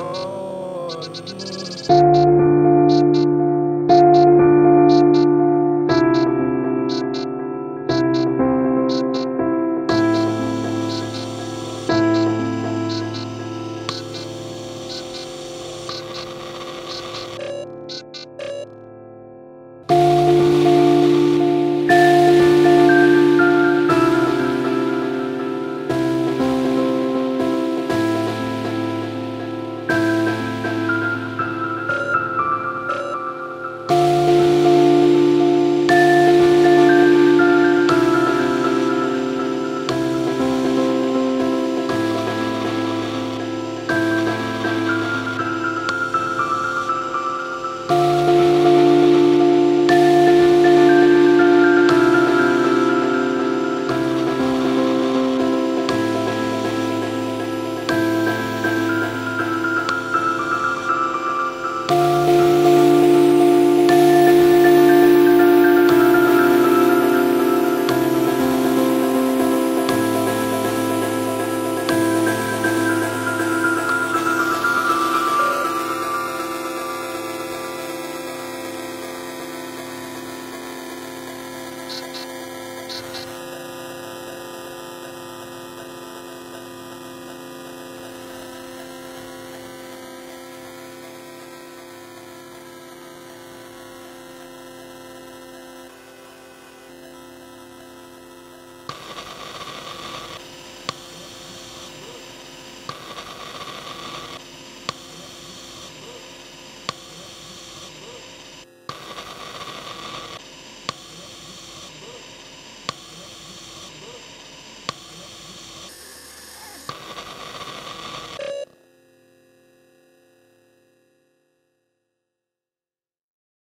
Oh.